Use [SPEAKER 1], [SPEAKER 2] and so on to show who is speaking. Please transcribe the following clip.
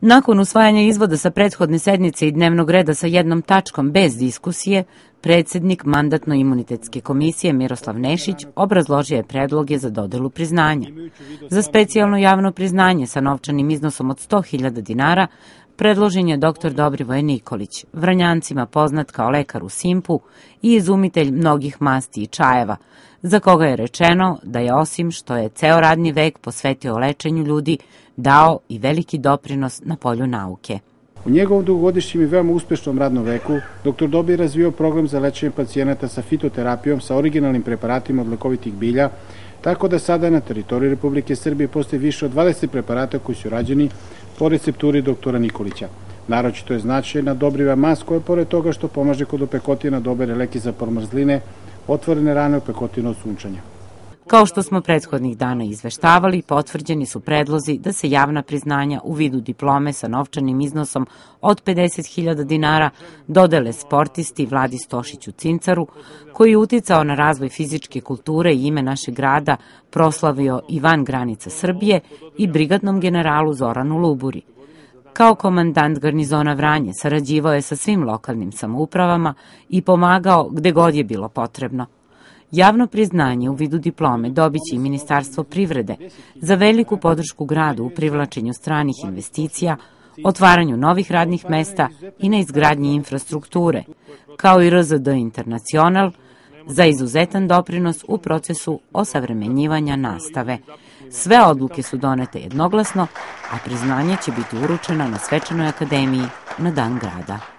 [SPEAKER 1] Nakon usvajanja izvoda sa prethodne sednice i dnevnog reda sa jednom tačkom bez diskusije, predsednik Mandatno-imunitetske komisije Miroslav Nešić obrazložio je predloge za dodelu priznanja. Za specijalno javno priznanje sa novčanim iznosom od 100.000 dinara predložen je dr. Dobrivoje Nikolić, vranjancima poznat kao lekar u Simpu i izumitelj mnogih masti i čajeva, za koga je rečeno da je osim što je ceo radni vek posvetio lečenju ljudi, dao i veliki doprinos na polju nauke.
[SPEAKER 2] U njegovom dugogodišnjem i veoma uspešnom radnom veku, dr. Dobi je razvio program za lečenje pacijenata sa fitoterapijom sa originalnim preparatima od lekovitih bilja, tako da sada na teritoriji Republike Srbije postoji više od 20 preparata koji su rađeni po recepturi doktora Nikolića. Naročito je značajna dobriva mas koja pored toga što pomaže kod opekotina dobere leki za promrzline, otvorene rane opekotine od sunčanja.
[SPEAKER 1] Kao što smo prethodnih dana izveštavali, potvrđeni su predlozi da se javna priznanja u vidu diplome sa novčanim iznosom od 50.000 dinara dodele sportisti Vladi Stošiću Cincaru, koji je uticao na razvoj fizičke kulture i ime našeg grada, proslavio i van granica Srbije i brigadnom generalu Zoranu Luburi. Kao komandant garnizona Vranje sarađivao je sa svim lokalnim samoupravama i pomagao gde god je bilo potrebno. Javno priznanje u vidu diplome dobiće i Ministarstvo privrede za veliku podršku gradu u privlačenju stranih investicija, otvaranju novih radnih mesta i na izgradnji infrastrukture, kao i RZD Internacional za izuzetan doprinos u procesu osavremenjivanja nastave. Sve odluke su donete jednoglasno, a priznanje će biti uručeno na Svečanoj akademiji na Dan grada.